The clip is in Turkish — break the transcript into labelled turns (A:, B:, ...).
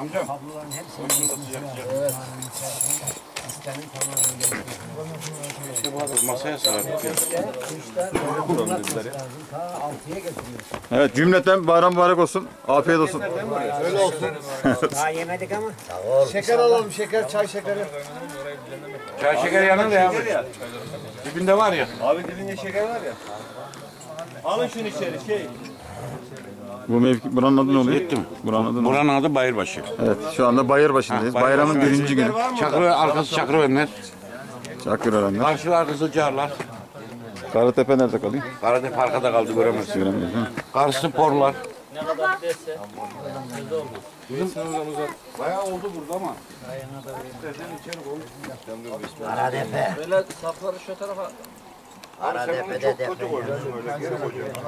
A: Amcam.
B: Kabloların hepsini. Evet. Sistemin tamamen değişmesi
A: İşte bu kadar masaya sığardık ya.
B: lazım. Kuşlar böyle fırlatması lazım. Ta altıya getiriyorsun.
C: Evet cümleten bayram mübarek olsun. Afiyet olsun.
B: Daha yemedik ama.
D: Şeker alalım şeker çay şekeri.
A: Çay şeker yanında ya. Dibinde var ya.
D: Abi dibinde şeker var ya. Alın şunu içeri şey.
C: Bu mevki buranın adı ne oluyor?
A: Bitti mi?
C: Buranın adı ne?
A: Buranın adı Bayırbaşı.
C: Evet şu anda Bayırbaşı'ndayız.
A: Ha,
C: Bayramın
A: Bayırbaşı.
C: birinci günü.
A: Çakırı arkası Çakırörenler.
C: Çakır öğrenler.
A: Karşılar Kızılcaharlar.
C: Karatepe nerede kalıyor?
A: Karatepe arkada kaldı göremezsin.
C: Göremiyoruz mi?
A: Karşısı Porlar. Bizim Bayağı oldu burada ama.
B: Karadepe.
E: Böyle safları şu tarafa
B: Karadepe'de depe.
A: koymuşsun öyle geri koyuyorsun.